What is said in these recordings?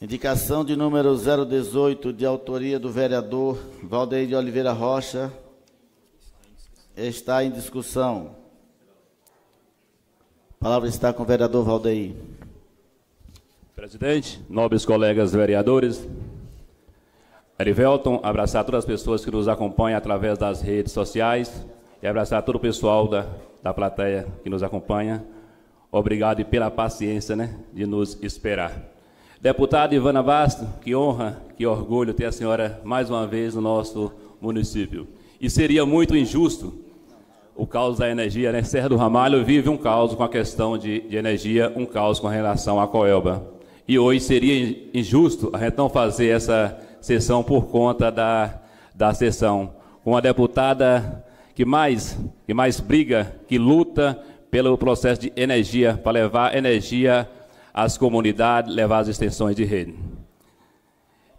Indicação de número 018, de autoria do vereador Valdeir de Oliveira Rocha, está em discussão. A palavra está com o vereador Valdeir. Presidente, nobres colegas vereadores, Erivelton, abraçar todas as pessoas que nos acompanham através das redes sociais e abraçar todo o pessoal da, da plateia que nos acompanha. Obrigado pela paciência né, de nos esperar. Deputada Ivana Basto, que honra, que orgulho ter a senhora mais uma vez no nosso município. E seria muito injusto o caos da energia, né? Serra do Ramalho vive um caos com a questão de, de energia, um caos com relação à Coelba. E hoje seria injusto a gente não fazer essa sessão por conta da, da sessão com a deputada que mais, que mais briga, que luta pelo processo de energia, para levar energia às comunidades, levar as extensões de rede.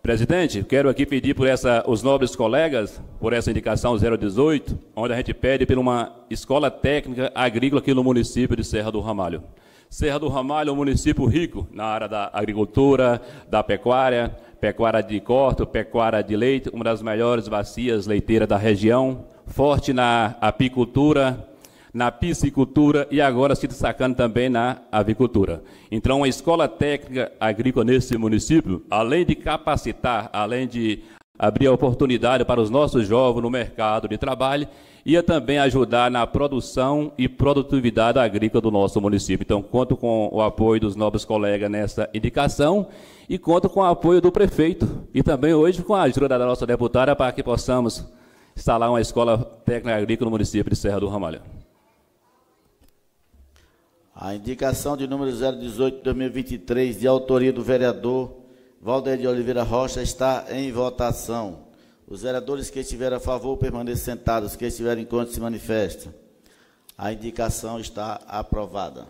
Presidente, quero aqui pedir por essa, os nobres colegas, por essa indicação 018, onde a gente pede por uma escola técnica agrícola aqui no município de Serra do Ramalho. Serra do Ramalho é um município rico na área da agricultura, da pecuária, pecuária de corte, pecuária de leite, uma das melhores bacias leiteiras da região, forte na apicultura, na piscicultura e agora se destacando também na avicultura. Então, uma escola técnica agrícola nesse município, além de capacitar, além de abrir a oportunidade para os nossos jovens no mercado de trabalho, ia também ajudar na produção e produtividade agrícola do nosso município. Então, conto com o apoio dos nobres colegas nessa indicação e conto com o apoio do prefeito e também hoje com a ajuda da nossa deputada para que possamos instalar uma escola técnica agrícola no município de Serra do Ramalho. A indicação de número 018 de 2023, de autoria do vereador Valdeir de Oliveira Rocha, está em votação. Os vereadores que estiverem a favor permaneçam sentados, que estiverem em conta se manifestem. A indicação está aprovada.